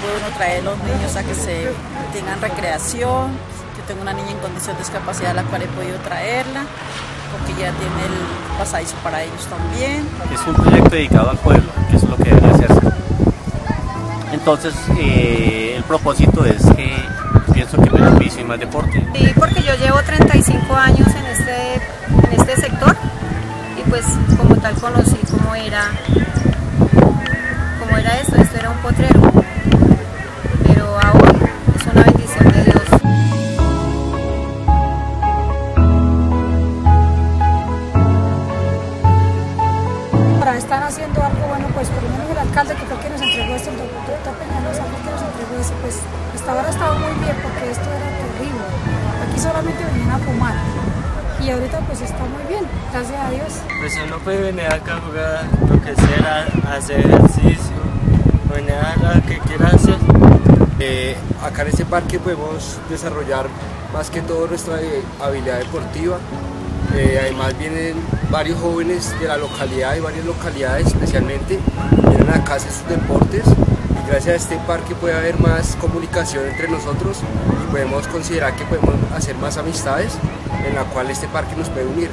puede uno traer los niños a que se tengan recreación. Yo tengo una niña en condición de discapacidad a la cual he podido traerla, porque ya tiene el pasadizo para ellos también. Es un proyecto dedicado al pueblo, que es lo que debería hacerse. Entonces, eh, el propósito es que pienso que beneficio y más deporte. Sí, porque yo llevo 35 años en este, en este sector y pues como tal conocí cómo era, cómo era esto, esto era un potrero, están haciendo algo bueno, pues por lo menos el alcalde que fue quien nos entregó esto, el doctor Peñalosa fue quien nos entregó eso, pues hasta ahora ha estado muy bien porque esto era terrible. Aquí solamente venían a fumar y ahorita pues está muy bien, gracias a Dios. Pues uno puede venir acá a jugar lo que sea, hacer ejercicio, venir a lo que quiera hacer. Eh, acá en este parque podemos desarrollar más que todo nuestra habilidad deportiva. Eh, además vienen varios jóvenes de la localidad y varias localidades especialmente, vienen acá a hacer sus deportes y gracias a este parque puede haber más comunicación entre nosotros y podemos considerar que podemos hacer más amistades en la cual este parque nos puede unir.